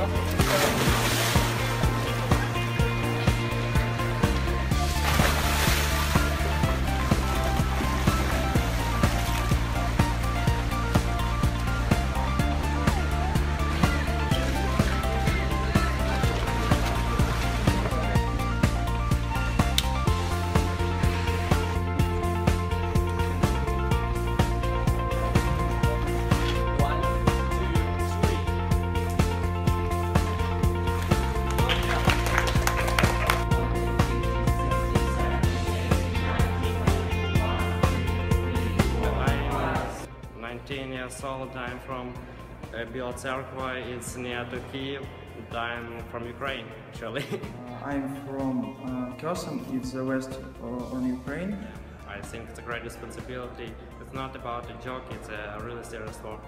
了。I'm 19 years old. I'm from uh, Bielotserkva. It's near to Kiev. I'm from Ukraine, actually. Uh, I'm from uh, Kherson, it's the west uh, on Ukraine. I think it's a great responsibility. It's not about a joke. It's a really serious work.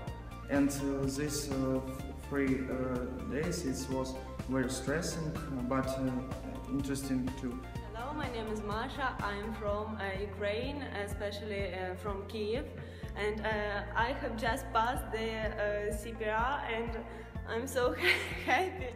And uh, these uh, three uh, days it was very stressing, but uh, interesting too. Hello, my name is Masha. I'm from uh, Ukraine, especially uh, from Kiev, and uh, I have just passed the uh, CPR, and I'm so happy.